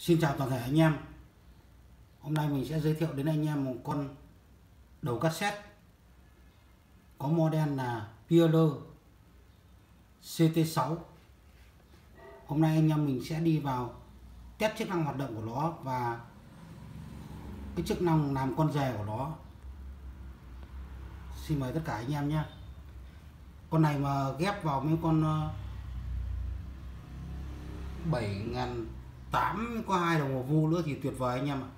Xin chào toàn thể anh em. Hôm nay mình sẽ giới thiệu đến anh em một con đầu cassette. Có model là Peeler CT6 Hôm nay anh em mình sẽ đi vào test chức năng hoạt động của nó và cái chức năng làm con rè của nó. Xin mời tất cả anh em nhé. Con này mà ghép vào mấy con ờ, 7.000 8 có hai đồng hồ vu nữa thì tuyệt vời anh em ạ.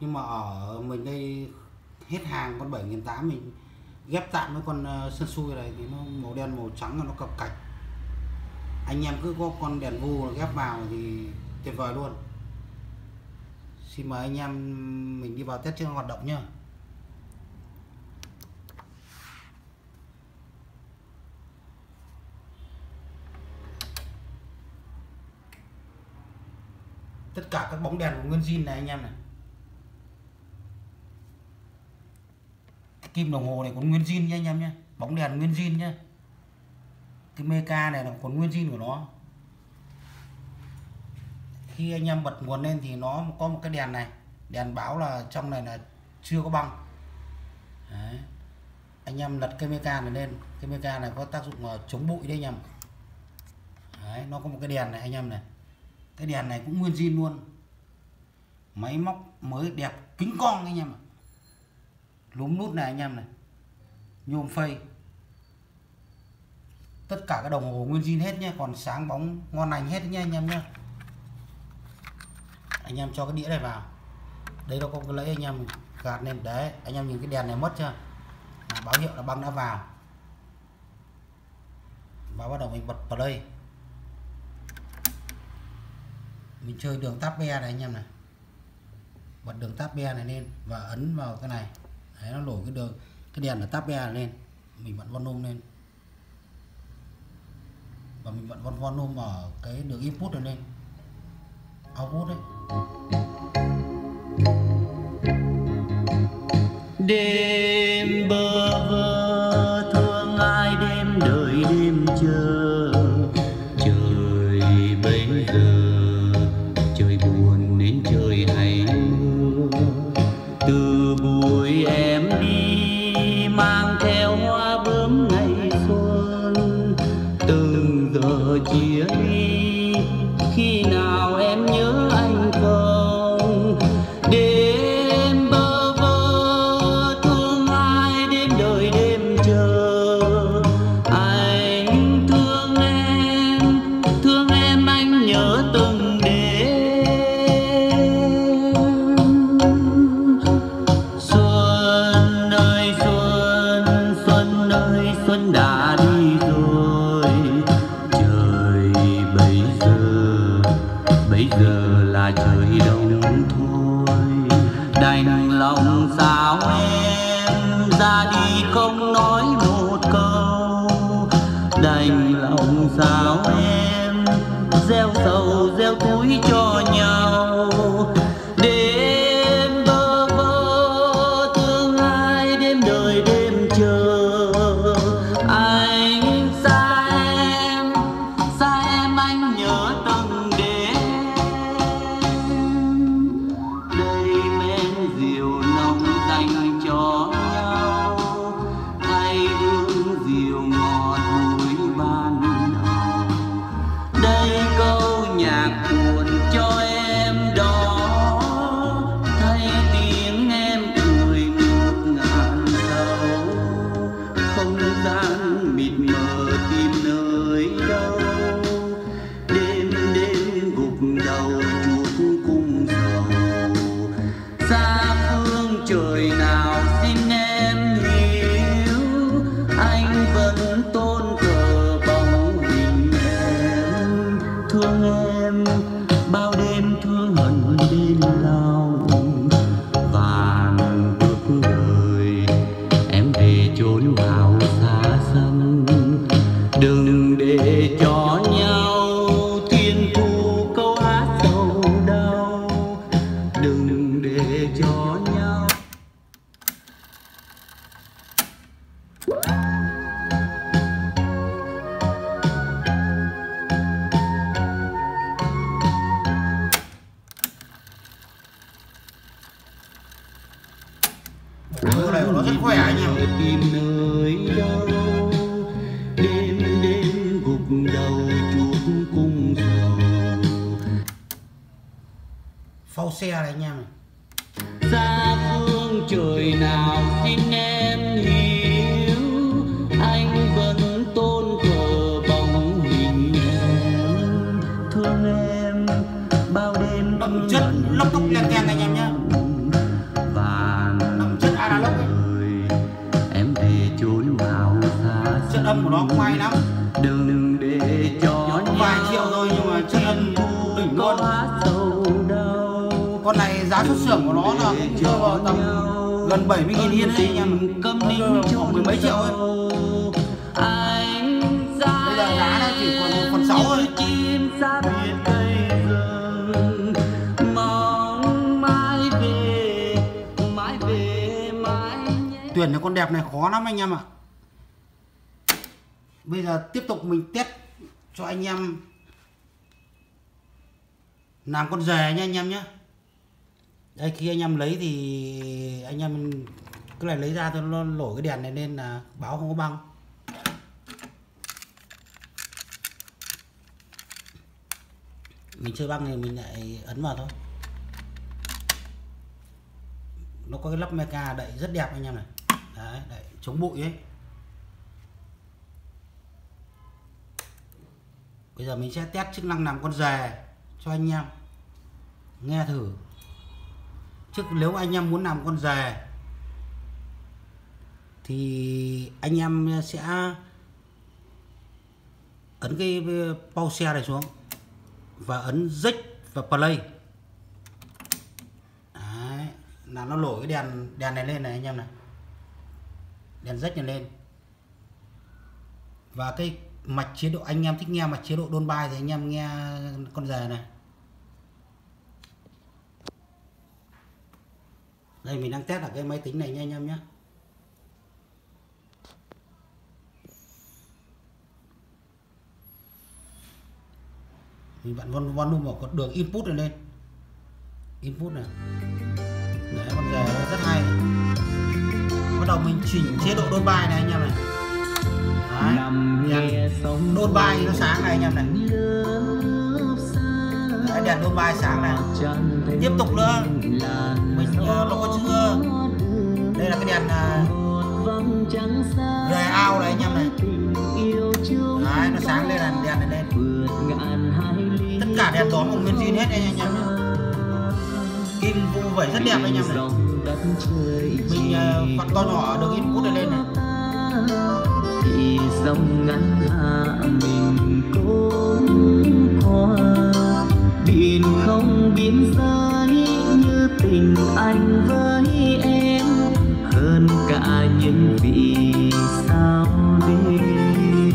Nhưng mà ở mình đây hết hàng con 7.800 mình ghép tạm với con ờ, sân xui này thì nó màu đen, màu trắng nó cập cạch. Anh em cứ có con đèn vu ghép vào thì tuyệt vời luôn. Xin mời anh em mình đi vào test chương hoạt động nhá. Tất cả các bóng đèn của nguyên zin này anh em này. Cái kim đồng hồ này còn nguyên zin nha anh em nhé bóng đèn nguyên zin nhé cái meca này là còn nguyên zin của nó. Khi anh em bật nguồn lên thì nó có một cái đèn này. Đèn báo là trong này là chưa có băng. Đấy. anh em lật cái meca này lên. Cái meca này có tác dụng chống bụi đấy anh em. Đấy, nó có một cái đèn này anh em này cái đèn này cũng nguyên zin luôn. Máy móc mới đẹp kính con anh em ạ. Lúm nút này anh em này. Nhôm phây. Tất cả các đồng hồ nguyên zin hết nhé. Còn sáng bóng ngon lành hết nhé anh em nhé. Anh em cho cái đĩa này vào. Đây nó có cái lấy anh em gạt lên. Đấy, anh em nhìn cái đèn này mất chưa? Là báo hiệu là băng đã vào. Và bắt đầu mình bật vào đây mình chơi đường tab be này anh em này. Bật đường tab be này lên và ấn vào cái này. Đấy, nó nổi cái đường, cái đèn là tab be này lên. Mình bật volume lên. Và mình bật volume ở cái đường input này lên. Output đấy. Đêm bơ vơ thương ai đêm đợi đêm chờ. Bây giờ là trời đông thôi. Đành lòng sao em ra đi không nói một câu. Đành lòng sao em gieo sầu, gieo túi cho nhau. Ủa, này nó rất khỏe anh em tìm nơi đâu đêm đêm gục đầu chuột cung sầu phao xe này anh em ra phương trời nào xin chất lóc cốc len keng anh em nhé và đậm chất analog ấy. em về chốn nào xa chất âm của nó không hay lắm. Đừng để cho Nó vài triệu thôi nhưng mà chất âm đỉnh luôn. đau con này giá xuất xưởng của nó là cũng rơi vào tầm gần 70 nghìn yên đấy anh em. Vào trong khoảng mười mấy triệu ấy Bây giờ giá nó chỉ còn một phần sáu thôi. Tuyển được con đẹp này khó lắm anh em ạ. Bây giờ tiếp tục mình test cho anh em làm con rề nha anh em nhé đây, khi anh em lấy thì anh em cái này lấy ra thôi, nó nổi cái đèn này lên là báo không có băng. Mình chơi băng thì mình lại ấn vào thôi. Nó có cái lắp meca đậy rất đẹp anh em này đấy đấy, chống bụi ấy. Bây giờ mình sẽ test chức năng làm con dè cho anh em. Nghe thử. Chứ nếu anh em muốn làm con dè thì anh em sẽ ấn cái pause này xuống và ấn dích và play. Đấy, là nó nổi cái đèn đèn này lên này anh em này đèn rách này lên. Và cái mạch chế độ, anh em thích nghe mạch chế độ đôn bài thì anh em nghe con dè này. Đây, mình đang test ở cái máy tính này nha anh em nhé. Mình vặn von volume vào con đường input này lên. Input này. Đấy, con dè rất hay bắt đầu mình chỉnh chế độ đôn bài này anh em này. Đấy, đôn bài nó sáng này anh em này. đấy, đèn đôn bài sáng này. Tiếp tục nữa. mình uh, nó có chữ đây là cái đèn uh, xa rề ao này anh em này. đấy nó sáng lên là đèn này lên. tất cả đèn đóm bằng nguyên zin hết anh em nhé kim vu vẩy rất đẹp anh em này mình uh, vặn to nhỏ được input này lên này. Thì dòng ngắn hạ mình cũng qua. Biển không biên giới như tình anh với em. Hơn cả những vì sao đêm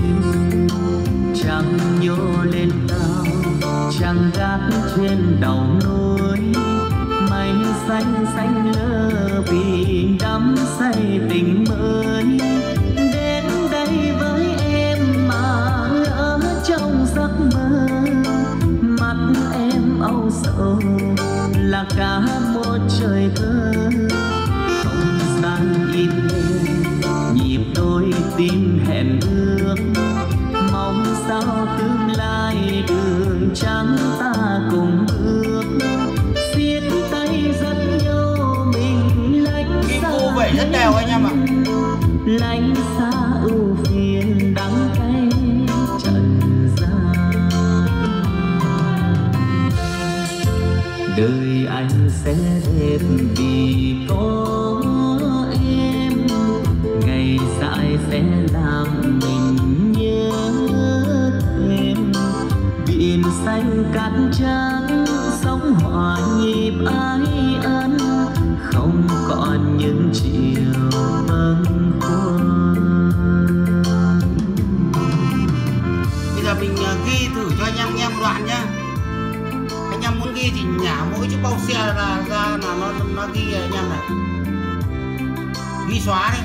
trăng nhô lên cao trăng gác trên đầu núi xanh xanh xanh lơ vì đắm say tình mới. Đến đây với em mà ngỡ trong giấc mơ. Mắt em âu sầu là cả một trời thơ. Không gian im nhịp đôi tim hẹn ước. Mong sao tương vẩy anh em ạ. Lánh xa ưu phiền đắng cay trần gian. Đời anh sẽ đẹp ghi thử cho anh em nghe một đoạn nhá. Anh em muốn ghi thì nhả mỗi chiếc bao xe là ra là nó nó ghi anh em này. Ghi xóa đi,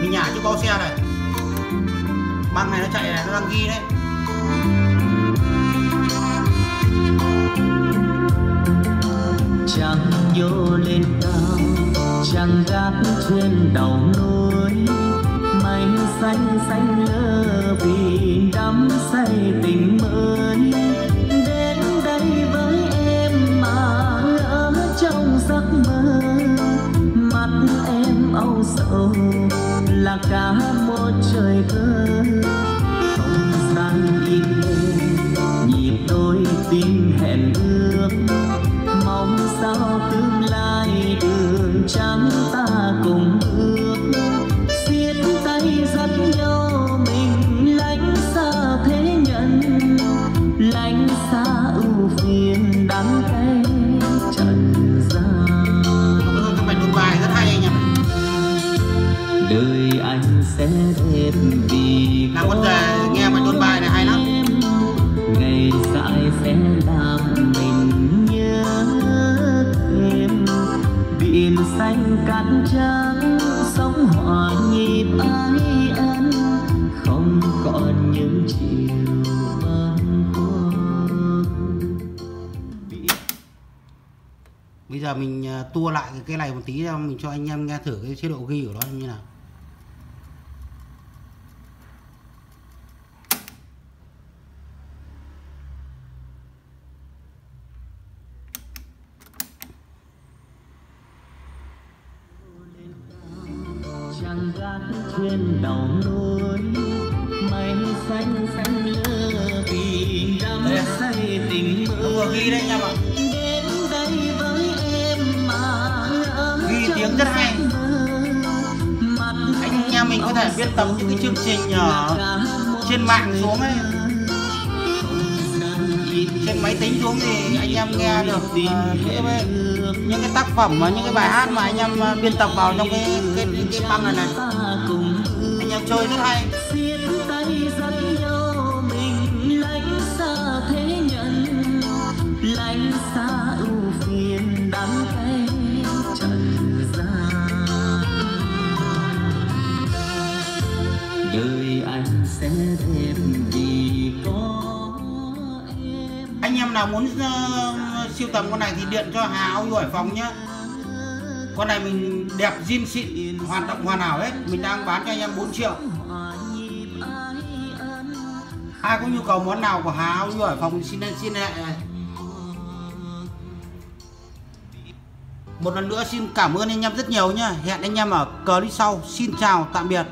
mình nhả chiếc bao xe này. Băng này nó chạy này nó đang ghi đấy. Chẳng vô lên cao chẳng gác thuyền đầu núi xanh xanh xanh lơ vì đắm say tình mới. Đến đây với em mà ngỡ trong giấc mơ, mắt em âu sầu là cả một trời thơ. Không gian im êm, nhịp đôi tim hẹn ước, mong sao tương lai đường trắng ta con gà nghe bài đồn bài này hay lắm. em. ngày dài sẽ làm mình nhớ thêm biển xanh cát trắng sóng hòa nhịp ái ân không còn những chiều bây giờ mình à, tua lại cái này một tí mình cho anh em nghe thử cái chế độ ghi của nó như nào đắm say tình mơ ghi đấy đến đây với em mà Ghi tiếng rất hay. anh em mình có thể biên tập những cái chương trình ở trên mạng xuống ấy. Trên máy tính xuống thì anh em nghe được uh, những cái những cái tác phẩm và những cái bài hát mà anh em ờ, biên tập vào trong cái cái cái, cái băng này này. Anh em chơi rất hay. Nào muốn uh, siêu tầm con này thì điện cho Hà Âu Hải Phòng nhá. Con này mình đẹp zin xịn hoàn động hoàn hảo hết. Mình đang bán cho anh em 4 triệu. Ai có nhu cầu món nào của Hà Âu Hải Phòng xin xin hệ một lần nữa xin cảm ơn anh em rất nhiều nhá. Hẹn anh em ở clip sau. Xin chào tạm biệt.